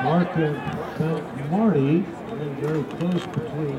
Mark and Marty, and then very close between